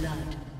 Blood.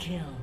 kill.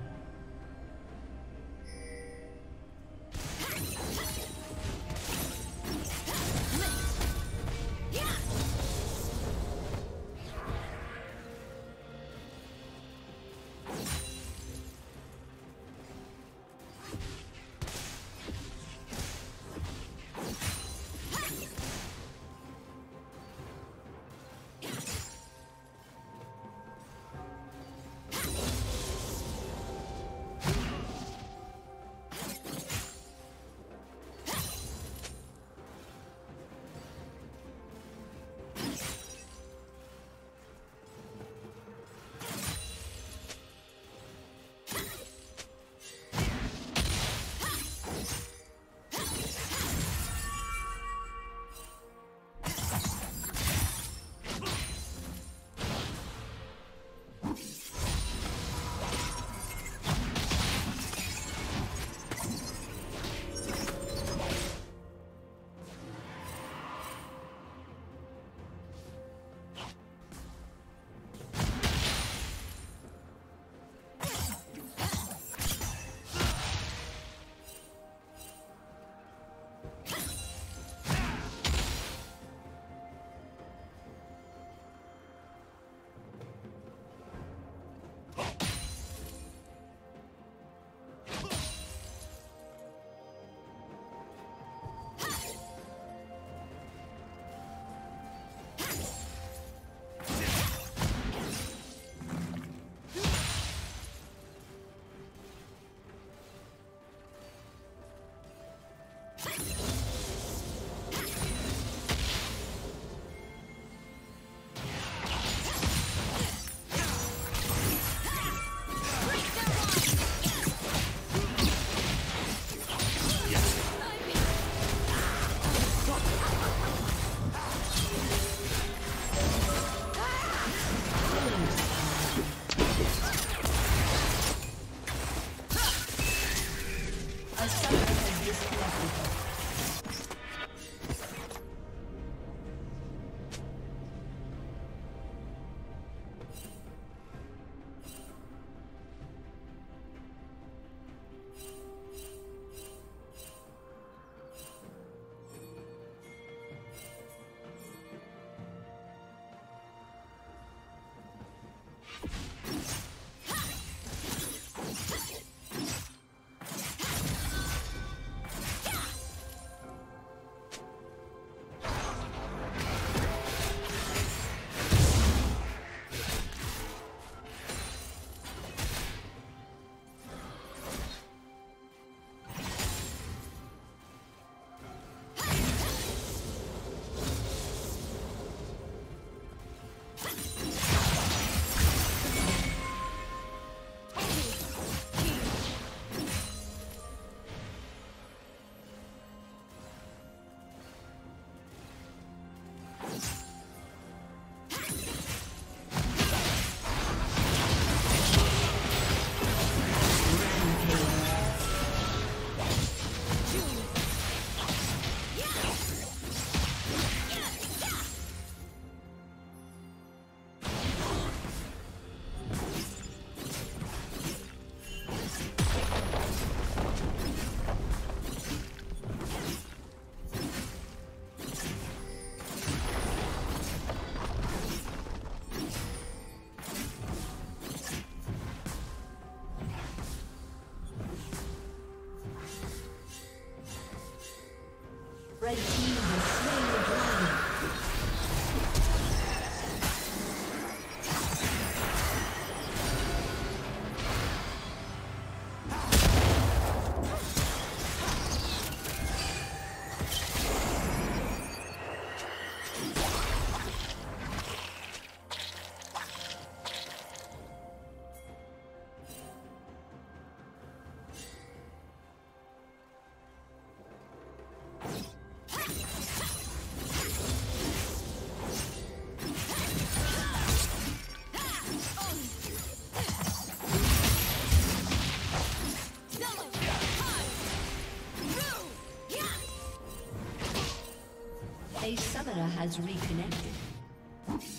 Has reconnected.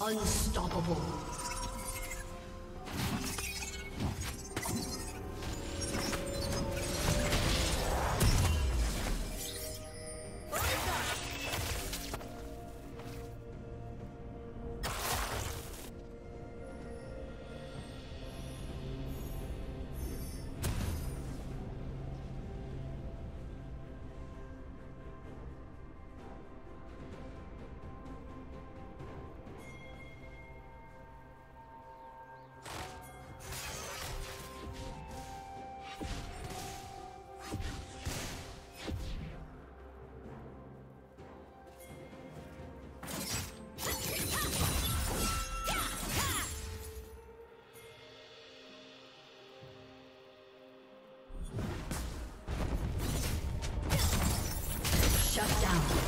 Unstoppable. down.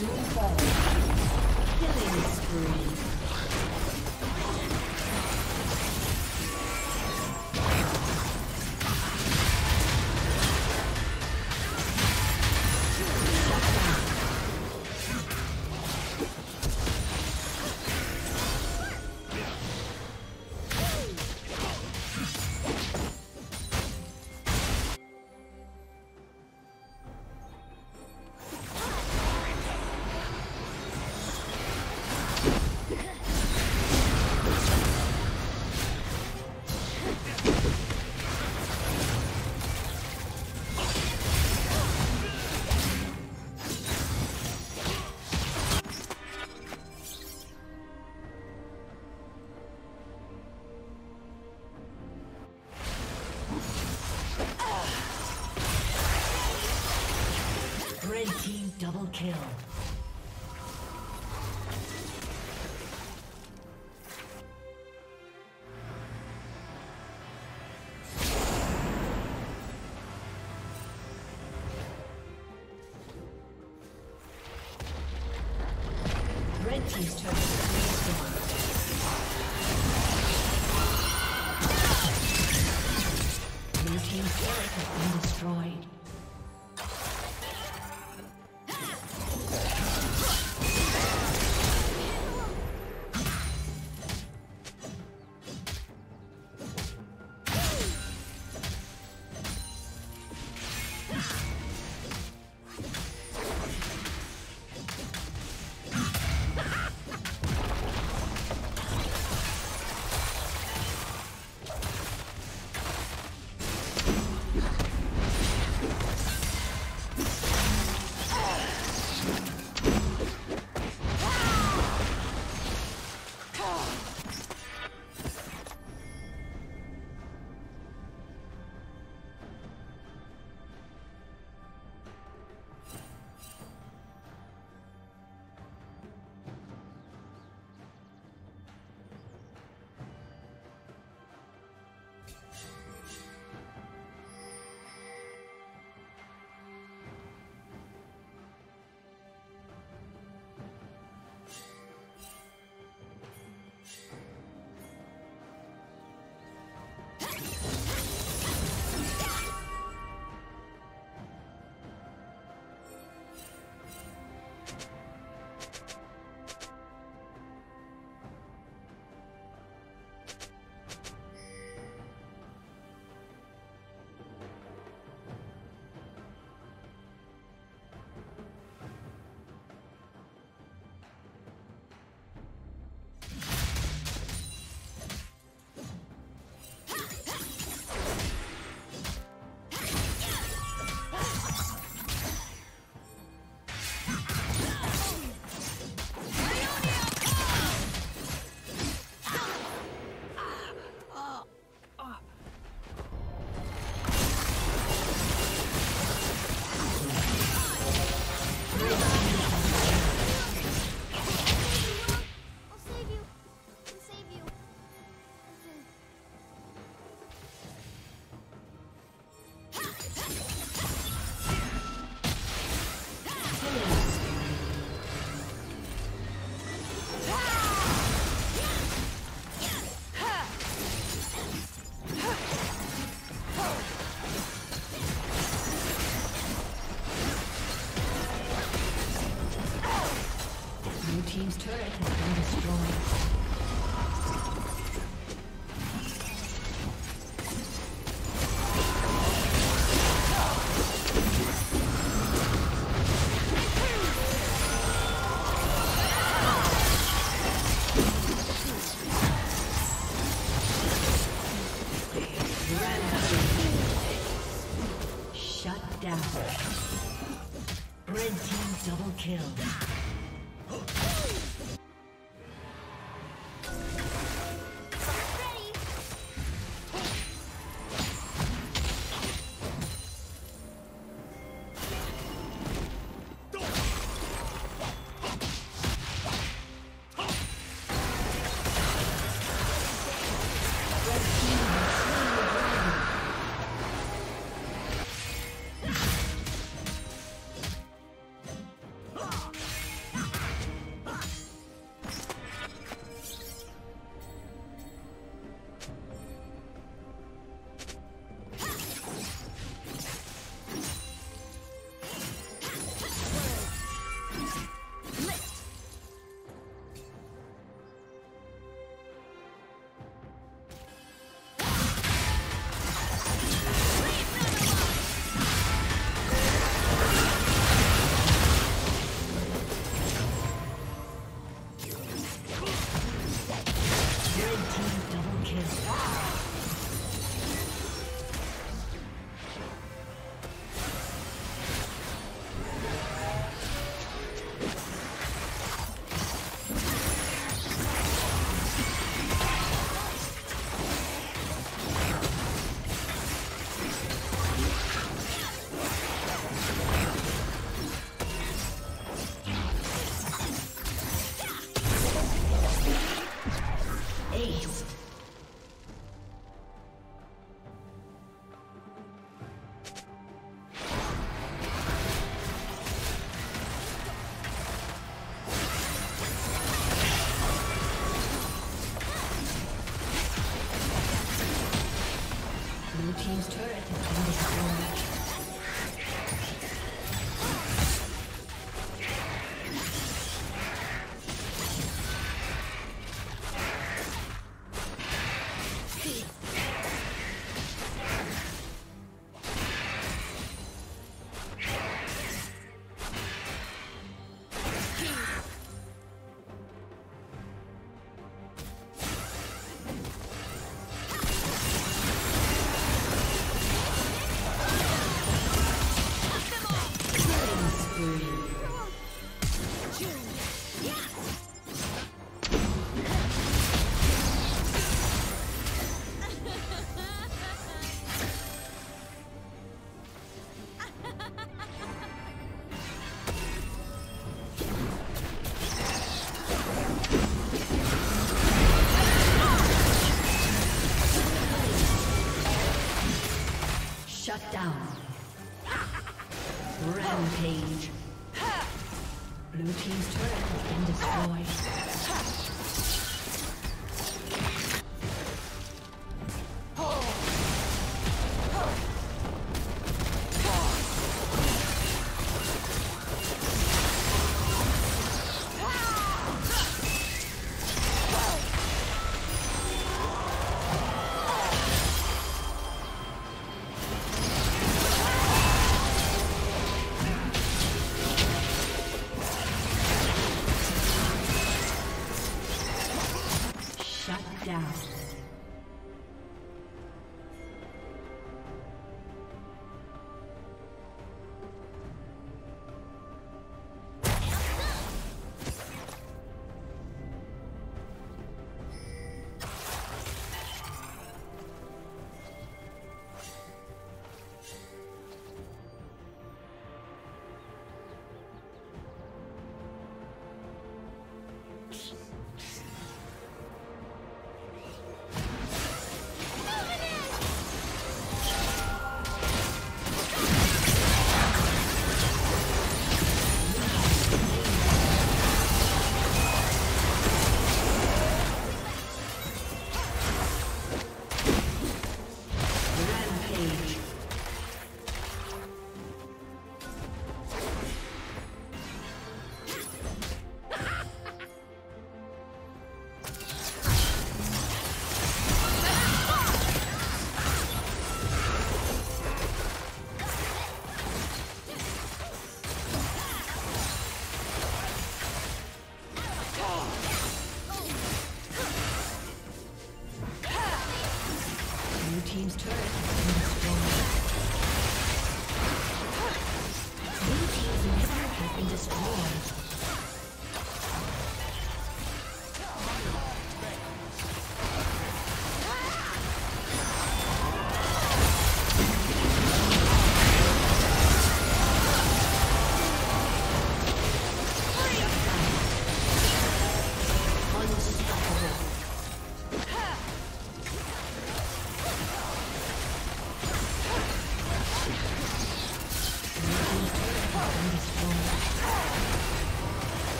Kill. Team's turret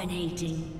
Dominating.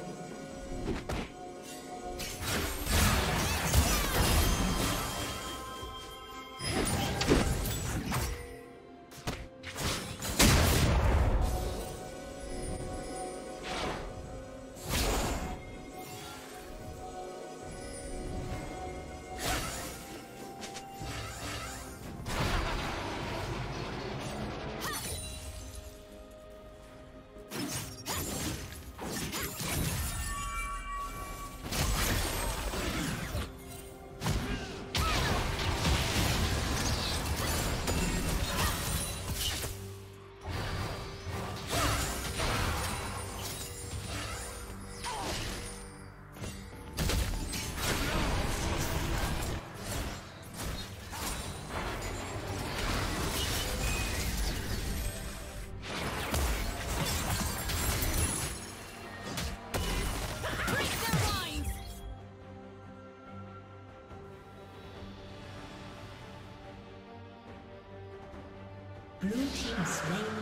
Dragon.